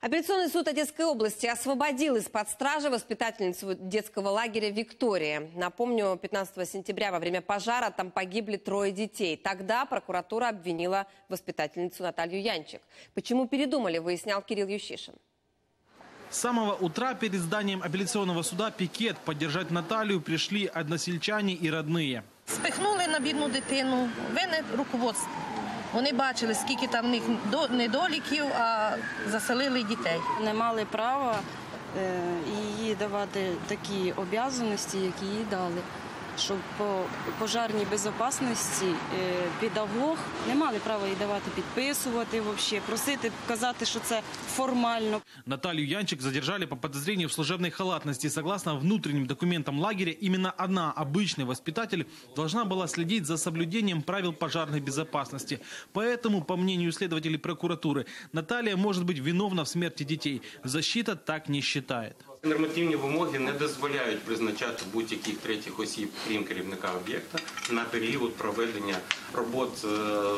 Апелляционный суд Одесской области освободил из-под стражи воспитательницу детского лагеря «Виктория». Напомню, 15 сентября во время пожара там погибли трое детей. Тогда прокуратура обвинила воспитательницу Наталью Янчик. Почему передумали, выяснял Кирилл Ющишин. С самого утра перед зданием апелляционного суда пикет поддержать Наталью пришли односельчане и родные. Спихнули на бідну дитину, вине руководство. Вони бачили, скільки там в них до- недоліків, а заселили дітей. не мали права її їй давати такі обов'язаності, які їй дали. Щоб по пожарній безпечності е, педагог не мали права їй давати підписувати, вообще, просити, казати, що це формально. Наталью Янчик задержали по подозрению в служебной халатности. Согласно внутренним документам лагеря, именно она, обычный воспитатель, должна была следить за соблюдением правил пожарной безопасности. Поэтому, по мнению следователей прокуратуры, Наталья может быть виновна в смерти детей. Защита так не считает. Нормативні вимоги не дозволяють призначати будь-яких третіх осіб, крім керівника об'єкта, на період проведення робот е,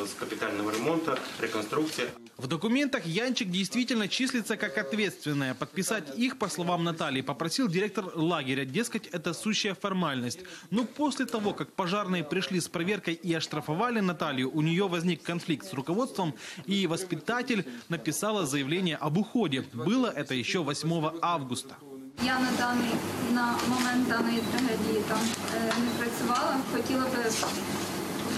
з капітального ремонту, реконструкції. В документах Янчик действительно числится как ответственная. Подписать их, по словам Натальи, попросил директор лагеря. Дескать, это сущая формальность. Но после того, как пожарные пришли с проверкой и оштрафовали Наталью, у нее возник конфликт с руководством, и воспитатель написала заявление об уходе. Было это еще 8 августа. Я на даний на момент даної трагедії там е, не працювала. Хотіла би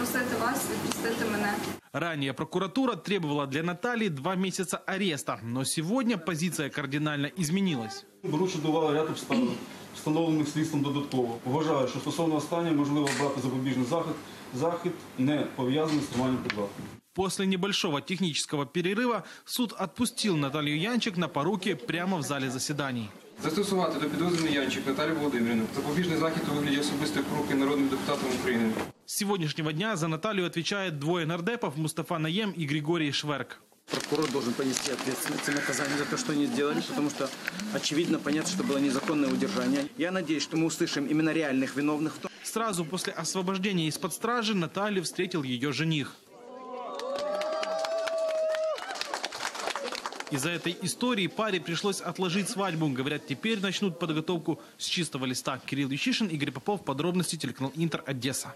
попросити вас відпустити мене. Ранее прокуратура требовала для Натальи два месяца ареста. Но сегодня позиция кардинально изменилась. Беручи до уваги ряд обставин, встановлених слідством додатково, вважаю, що стосовно останнього можливо брати запобіжний захід, захід не пов'язаний з триманням під вартою. После небольшого технического перерыва суд отпустил Наталью Янчик на поруки прямо в зале заседаний. Застосувати до підозрюваної Янчик Наталі Володимирівни запобіжний захід у вигляді особистої поруки народним депутатом України. С сегодняшнего дня за Наталью отвечают двое нардепов Мустафа Наем и Григорий Шверк. Прокурор должен понести ответственность и наказание за то, что они сделали, потому что очевидно понятно, что было незаконное удержание. Я надеюсь, что мы услышим именно реальных виновных в том, Сразу после освобождения из-под стражи Наталью встретил ее жених. Из-за этой истории паре пришлось отложить свадьбу. Говорят, теперь начнут подготовку с чистого листа. Кирилл Ющишин, Игорь Попов. Подробности телеканал Интер, Одесса.